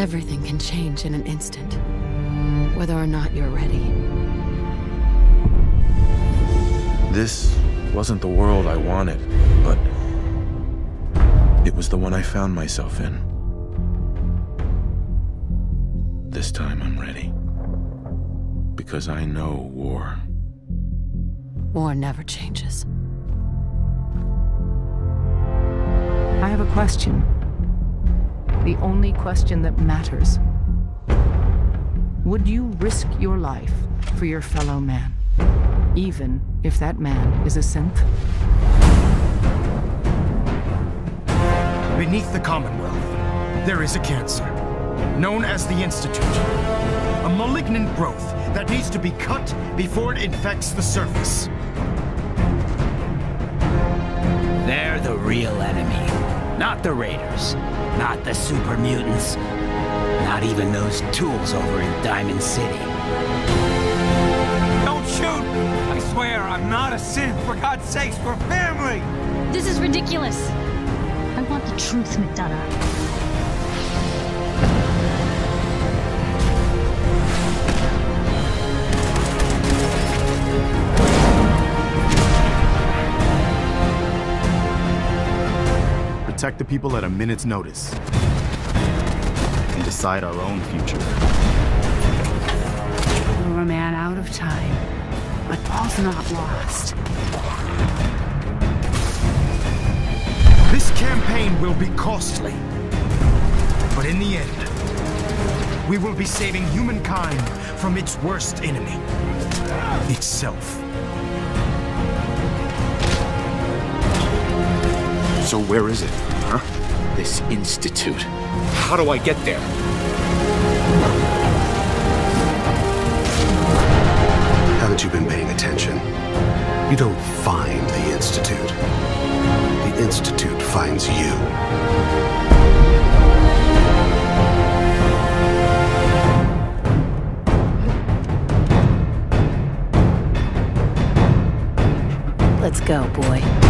Everything can change in an instant, whether or not you're ready. This wasn't the world I wanted, but it was the one I found myself in. This time I'm ready. Because I know war. War never changes. I have a question. The only question that matters. Would you risk your life for your fellow man? Even if that man is a synth? Beneath the Commonwealth, there is a cancer, known as the Institute. A malignant growth that needs to be cut before it infects the surface. They're the real enemy. Not the Raiders. Not the super mutants. Not even those tools over in Diamond City. Don't shoot! I swear, I'm not a synth. For God's sakes, we're family! This is ridiculous. I want the truth, McDonough. Protect the people at a minute's notice. And decide our own future. We're a man out of time, but all's not lost. This campaign will be costly. But in the end, we will be saving humankind from its worst enemy. Itself. So where is it, huh? This institute. How do I get there? Haven't you been paying attention? You don't find the Institute. The Institute finds you. Let's go, boy.